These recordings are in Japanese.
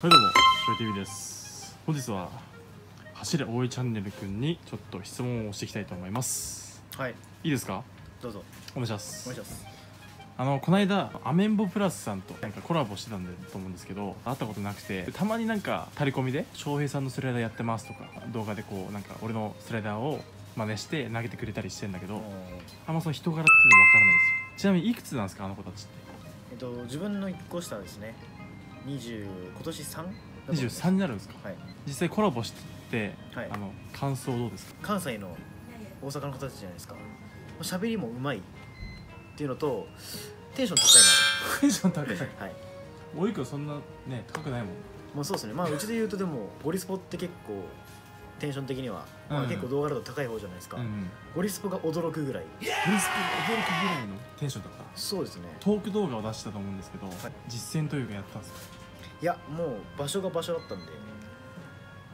はいどうも、しょい TV です。本日は、走れ大井チャンネルくんにちょっと質問をしていきたいと思います。はい、いいですか？どうぞ。お願いします。お願いします。あの、この間、アメンボプラスさんとなんかコラボしてたんだと思うんですけど、会ったことなくて、たまになんか、タレコミで、翔平さんのスライダーやってますとか、動画でこう、なんか、俺のスライダーを真似して投げてくれたりしてんだけど、あんまその人柄っていうのわからないんですよ。ちなみにいくつなんですか、あの子たちって。えっと、自分の一個下ですね。二十、今年三？23になるんですか？はい。実際コラボして、はいあの、感想どうですか？関西の大阪の方たちじゃないですか。喋りもうまいっていうのと、テンション高 テンション高いいな。はい。おいくんそんなね高くないもんもうそうですね。まあ、うちで言うと、でも、ゴリスポって結構。テンション的には、まあ、うん結構動画だと高い方じゃないですか。んゴリスポが驚くぐらい。フリスピ驚くぐらいのテンションだったそうですね。トーク動画を出したと思うんですけど、い実践というかやったんですか？いや、もう場所が場所だったんで。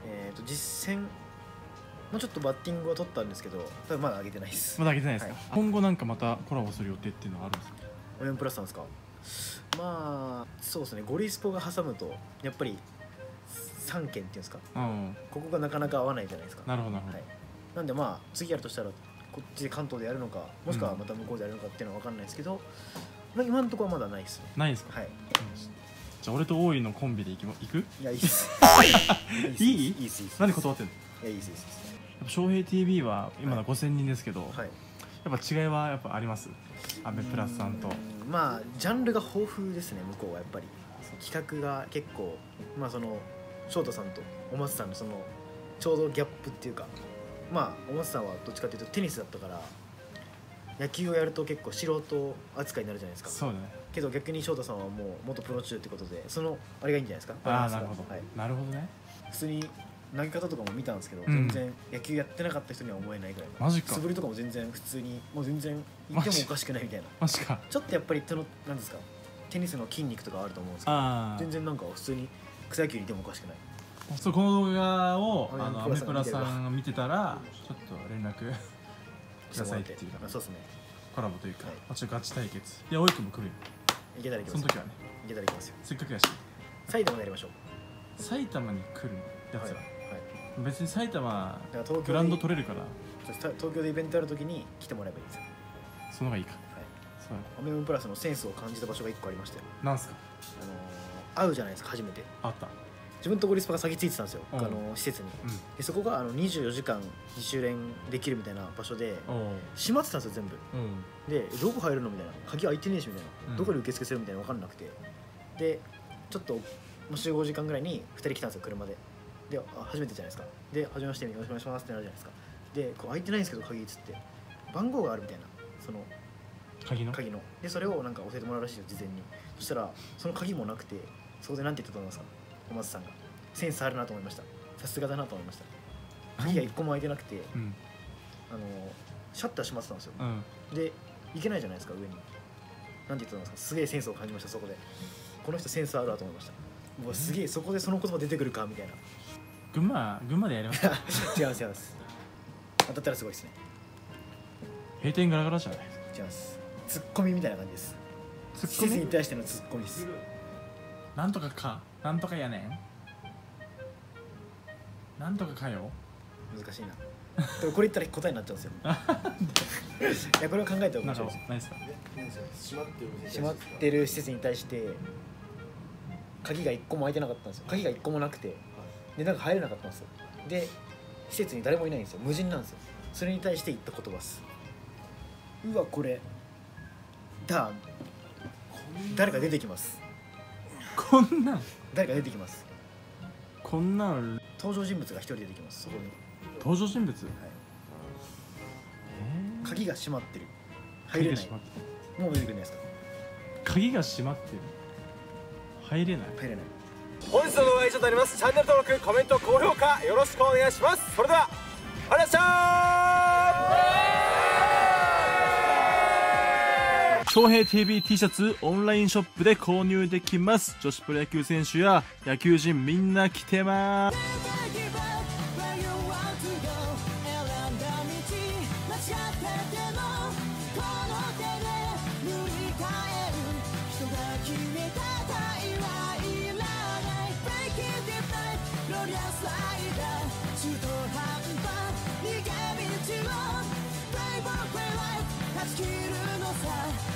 えっ、と、実践。もうちょっとバッティングを取ったんですけど、ただまだ上げてないです。まだ上げてないですか、はい。今後なんかまたコラボする予定っていうのはあるんですか？オレンプラスなんですか？まあそうですね。ゴリスポが挟むとやっぱり3件っていうんですか？うん。ここがなかなか合わないじゃないですか。なるほどなるほど、はい、なんでまあ次やるとしたらこっちで関東でやるのかもしくはまた向こうでやるのかっていうのは分かんないですけど、まあ、今のところはまだないですね。ないんですか、はいじゃあ俺と大井のコンビで行きま行く？いやいいっす。いいいいっす。いい？っす。いいっす。何断ってんの？いやいいっすいいっすやっぱ翔平 TV は今のはい5000人ですけど、はい。やっぱ違いはやっぱあります？アメプラスさんと。まあジャンルが豊富ですね向こうはやっぱり。企画が結構まあその翔太さんとお松さんのそのちょうどギャップっていうかまあお松さんはどっちかっていうとテニスだったから野球をやると結構素人扱いになるじゃないですか。そうだね。けど逆に翔太さんはもう元プロ中ってことでそのあれがいいんじゃないですか。ああなるほど、はい、なるほどね。普通に投げ方とかも見たんですけど、うん。全然野球やってなかった人には思えないぐらい。のマジか。素振りとかも全然普通にもう全然言ってもおかしくないみたいな。マジか。ちょっとやっぱりそのなんですかテニスの筋肉とかあると思うんですけど全然なんか普通に草野球にいてもおかしくない。そうこの動画をああのアアメプラさんが見てたらちょっと連絡くださいっていうあそうですね。コラボというか、はい。まあちょっとガチ対決。いや大井も来るよ。いけたら行きますよ。その時はね。いけたら行きますよ。せっかくやし。埼玉でやりましょう。埼玉に来るやつら、はい、はい、別に埼玉だから東京でグラウンド取れるから。東京でイベントやるときに来てもらえばいいですよ、その方がいいか。はい、そう。アメムプラスのセンスを感じた場所が1個ありましたよなんすか？あのー会うじゃないですか初めて。あった自分とゴリスパが先ついてたんですよ、うん。あのー施設に。うん。でそこがあの24時間自主練できるみたいな場所で閉まってたんですよ全部。うん。でどこ入るのみたいな。鍵開いてねえしみたいな、うん。どこで受付するみたいな分かんなくて。でちょっともう集合時間ぐらいに2人来たんですよ車で。であ初めてじゃないですか。で「はじめましてよろしくお願いします」ってなるじゃないですか。でこう開いてないんですけど鍵っつって。番号があるみたいな。その鍵の？鍵の。でそれをなんか教えてもらうらしいよ事前に。そしたらその鍵もなくてそこで何て言ったと思いますか？小松さんが。センスあるなと思いました。さすがだなと思いました。鍵が1個も開いてなくてうん。あのシャッター閉まってたんですよ。うん。でいけないじゃないですか上に。なんて言ったんですか？すげえセンスを感じましたそこで。この人センスあるなと思いました。うわすげえそこでその言葉出てくるかみたいな。群馬群馬でやります。違います違います。当たったらすごいですね。閉店ガラガラじゃない違います。ツッコミみたいな感じです。ツ施設に対してのツッコミですなんとかか。なんとかやねん。なんとかかよ。難しいな。でもこれ言ったら答えになっちゃうんですよ。いやこれを考えたら面白いですないですか？閉まってる閉まってる施設に対して鍵が1個も開いてなかったんですよ。鍵が1個もなくて。でなんか入れなかったんですよ。で施設に誰もいないんですよ。無人なんですよ。それに対して言った言葉です。うわこれ。だ誰か出てきますこんなん誰か出てきます。こんなん登場人物が一人出てきます。そこに、登場人物？はい、えー鍵が閉まってる。入れない。鍵が閉まってもう出てくるんですか？鍵が閉まってる。入れない。入れない。本日の動画は以上となりますチャンネル登録コメント高評価よろしくお願いします。それではありがとうございました翔平 TV T シャツオンラインショップで購入できます。女子プロ野球選手や野球人みんな来てます。選んだ道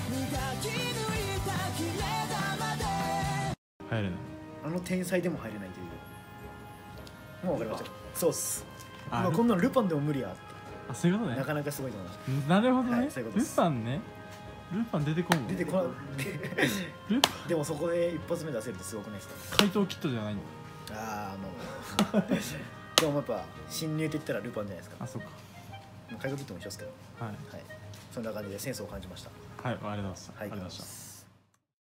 入れない。あの天才でも入れないという。もう分かりました。そうっす。あまあこんなのルパンでも無理や。あそういうことね。なかなかすごいと思いましなるほどね、はいそういうことルパンね。ルパン出てこんもんた出てこな ルパン。でもそこで一発目出せるってすごくないですか？怪盗キットじゃないの。ああまあまあでもやっぱ侵入って言ったらルパンじゃないですか。あそうか。まあ海賊っても一緒ですけど。はい。はい。そんな感じでセンスを感じました。はいありがとうございました、はい。ありがとうございました